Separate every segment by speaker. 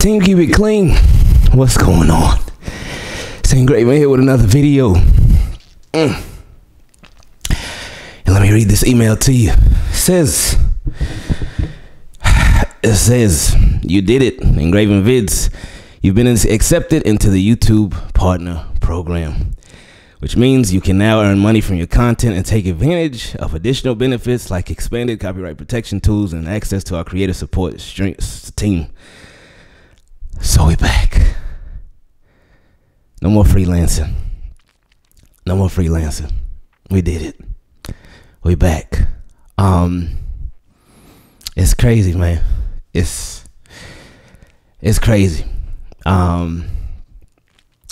Speaker 1: Team Keep It Clean. What's going on? St. Graven here with another video. Mm. And let me read this email to you. It says, it says, you did it, IngravenVids. You've been accepted into the YouTube Partner Program, which means you can now earn money from your content and take advantage of additional benefits like expanded copyright protection tools and access to our creator support team. So we back. No more freelancing. No more freelancing. We did it. We back. Um it's crazy, man. It's it's crazy. Um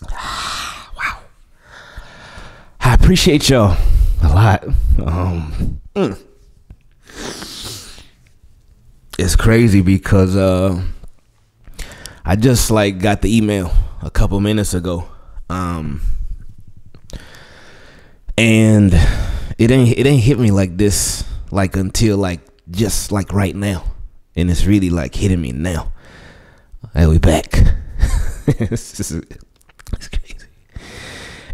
Speaker 1: wow. I appreciate y'all a lot. Um mm. it's crazy because uh I just like got the email a couple minutes ago. Um and it ain't it ain't hit me like this like until like just like right now. And it's really like hitting me now. Hey, we back. it's, just, it's crazy.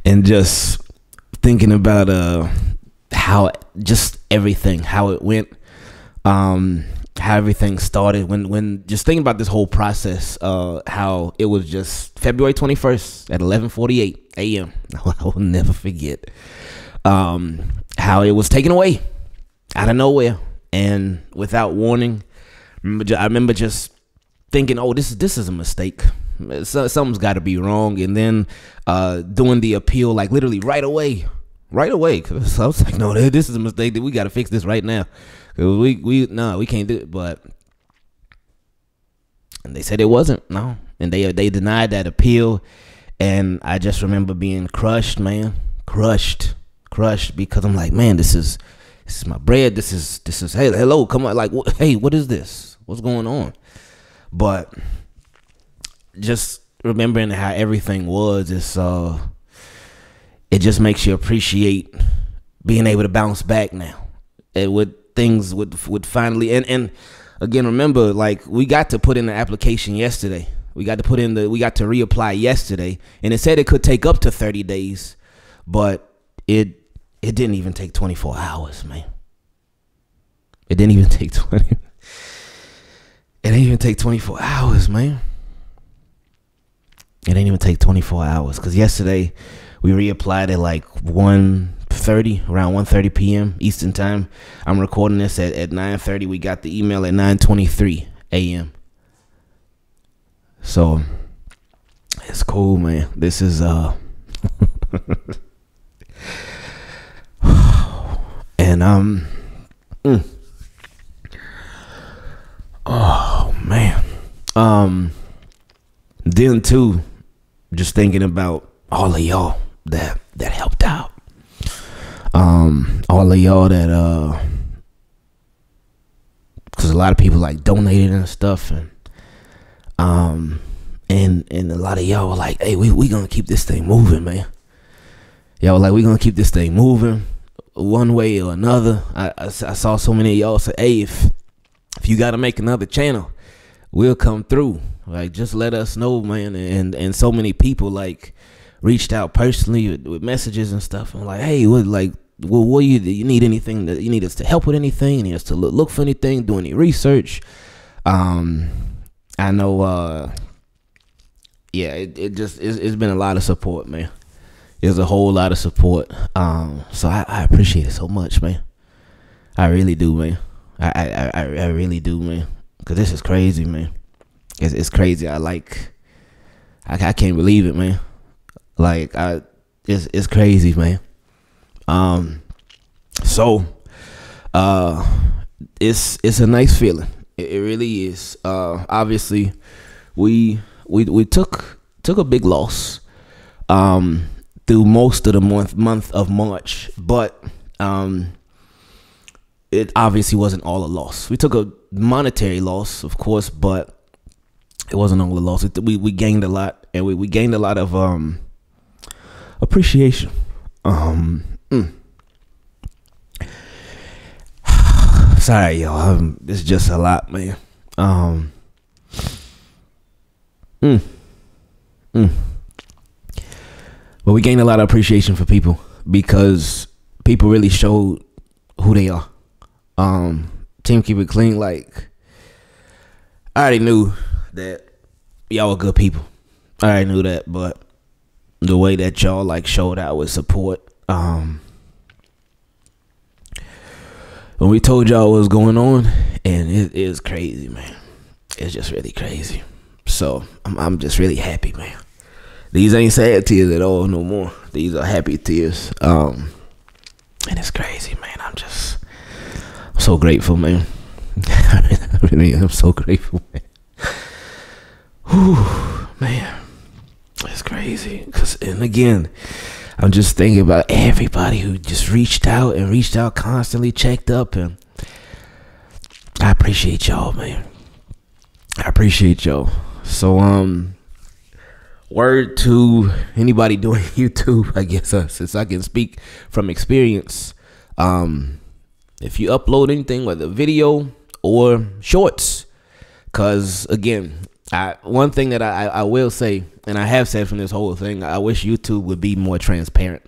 Speaker 1: And just thinking about uh how just everything, how it went. Um how everything started when when just thinking about this whole process uh how it was just february 21st at 11:48 a.m i will never forget um how it was taken away out of nowhere. And without warning i remember just thinking oh this is this is a mistake. Something's got to be wrong. And then uh doing the appeal like literally right away right away cuz i was like no this is a mistake That we got to fix this right now Cause we we no, we can't do it. But and they said it wasn't no, and they they denied that appeal. And I just remember being crushed, man, crushed, crushed because I'm like, man, this is this is my bread. This is this is hey hello, come on, like hey, what is this? What's going on? But just remembering how everything was, it's uh, it just makes you appreciate being able to bounce back now. It would things would would finally and and again remember like we got to put in the application yesterday. We got to put in the we got to reapply yesterday. And it said it could take up to 30 days but it it didn't even take 24 hours man. It didn't even take 20 it didn't even take 24 hours man. It didn't even take 24 hours because yesterday we reapplied at like 1 30 around 1.30 p.m eastern time. I'm recording this at, at 9.30 we got the email at 9.23 a.m so it's cool man. This is uh and um mm. oh man. Um then too just thinking about all of y'all that that helped out. Um all of y'all that uh because a lot of people like donated and stuff and um and and a lot of y'all were like hey we, we gonna keep this thing moving man. Y'all like we gonna keep this thing moving one way or another. I, I, I saw so many of y'all say hey if if you gotta make another channel we'll come through. Like just let us know man and and so many people like reached out personally with, with messages and stuff and like hey what like what you you need anything that you need us to help with anything? You need us to look, look for anything, do any research. Um, I know. Uh, yeah, it, it just it's, it's been a lot of support, man. There's a whole lot of support. Um, so I, I appreciate it so much, man. I really do, man. I I I, I really do, man. Cause this is crazy, man. It's it's crazy. I like. I, I can't believe it, man. Like I, it's it's crazy, man. Um, so, uh, it's it's a nice feeling. It, it really is. Uh, obviously, we we we took took a big loss. Um, through most of the month month of March, but um, it obviously wasn't all a loss. We took a monetary loss, of course, but it wasn't all a loss. It, we we gained a lot, and we, we gained a lot of um appreciation. Um, Mm. Sorry, y'all. Um, it's just a lot, man. Um, Mm. Mm. But we gained a lot of appreciation for people because people really showed who they are. Um, Team Keep It Clean, like I already knew that y'all were good people. I already knew that, but the way that y'all like showed out with support, um, when we told y'all what was going on, and it is crazy, man. It's just really crazy. So I'm, I'm just really happy, man. These ain't sad tears at all no more. These are happy tears. Um, and it's crazy, man. I'm just I'm so grateful, man. I really am so grateful, man. Whew, man. Crazy. Cause and again, I'm just thinking about everybody who just reached out and reached out constantly, checked up, and I appreciate y'all, man. I appreciate y'all. So um word to anybody doing YouTube, I guess uh, since I can speak from experience. Um if you upload anything whether video or shorts, cause again, I one thing that I, I will say, and I have said from this whole thing, I wish YouTube would be more transparent.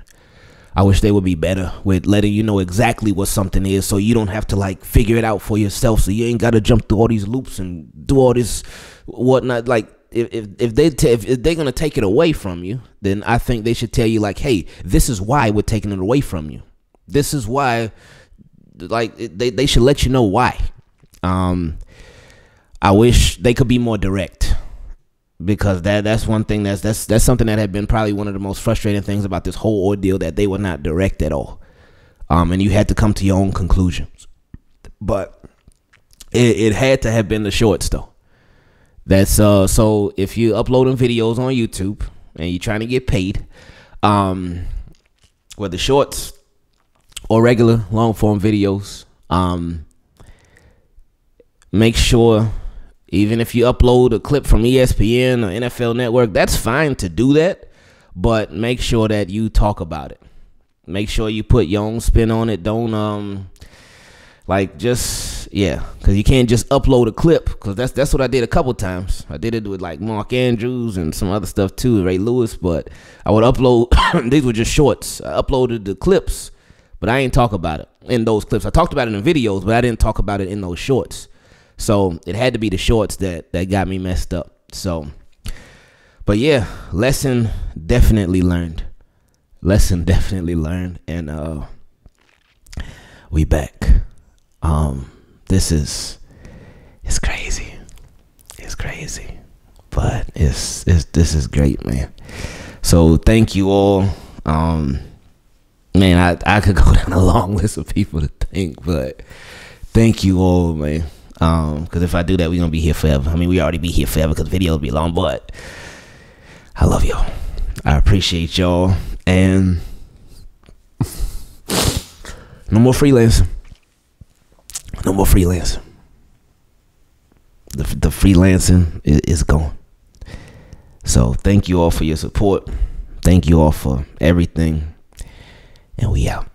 Speaker 1: I wish they would be better with letting you know exactly what something is so you don't have to like figure it out for yourself. So you ain't got to jump through all these loops and do all this whatnot. Like, if, if, if they t- if they're gonna take it away from you, then I think they should tell you like, hey, this is why we're taking it away from you. This is why, like they they should let you know why. Um, I wish they could be more direct because that that's one thing that's that's that's something that had been probably one of the most frustrating things about this whole ordeal that they were not direct at all. Um, and you had to come to your own conclusions. But it, it had to have been the shorts though. That's uh so if you're uploading videos on YouTube and you're trying to get paid, um whether shorts or regular long form videos, um make sure even if you upload a clip from ESPN or NFL Network, that's fine to do that, but make sure that you talk about it. Make sure you put your own spin on it. Don't um like just yeah, because you can't just upload a clip. Because that's that's what I did a couple times. I did it with like Mark Andrews and some other stuff too, Ray Lewis. But I would upload. these were just shorts. I uploaded the clips, but I ain't talk about it in those clips. I talked about it in videos, but I didn't talk about it in those shorts. So it had to be the shorts that that got me messed up. So, but yeah, lesson definitely learned. Lesson definitely learned, and uh, we back. Um, this is it's crazy. It's crazy, but it's it's this is great, man. So thank you all. Um, man, I I could go down a long list of people to thank, but thank you all, man. Um, because if I do that, we're gonna be here forever. I mean, we already be here forever because videos will be long, but I love y'all. I appreciate y'all, and no more freelancing. No more freelancing. The the freelancing is, is gone. So thank you all for your support. Thank you all for everything, and we out.